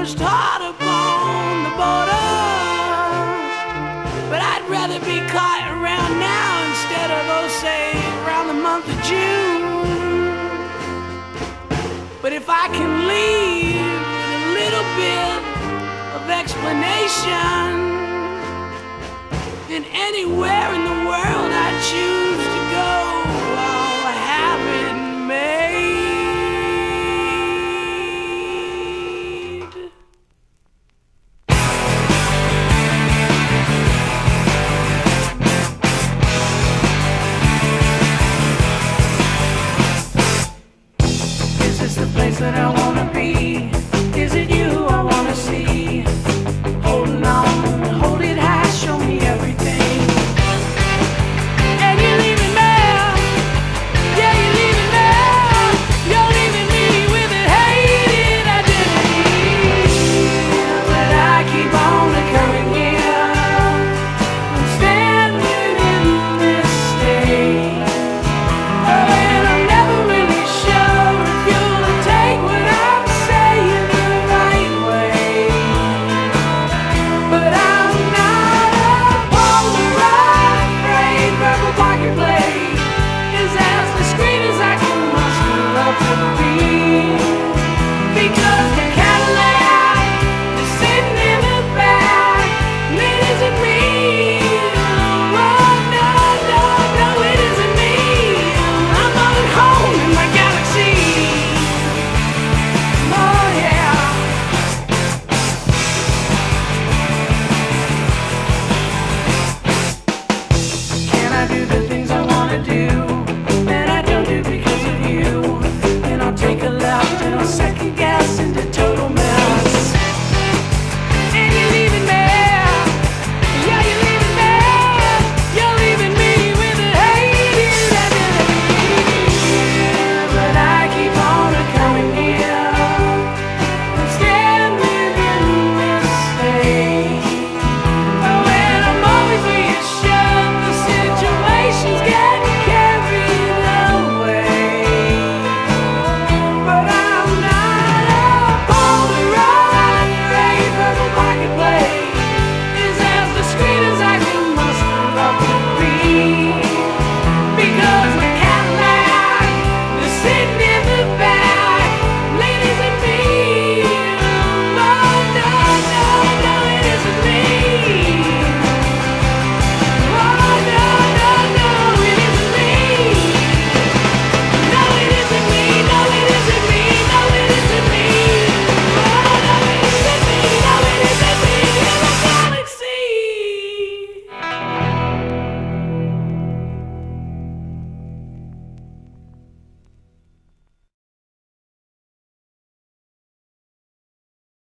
pushed hard upon the border. But I'd rather be caught around now instead of, oh, say, around the month of June. But if I can leave with a little bit of explanation, then anywhere in the world, I wanna be. wanna do.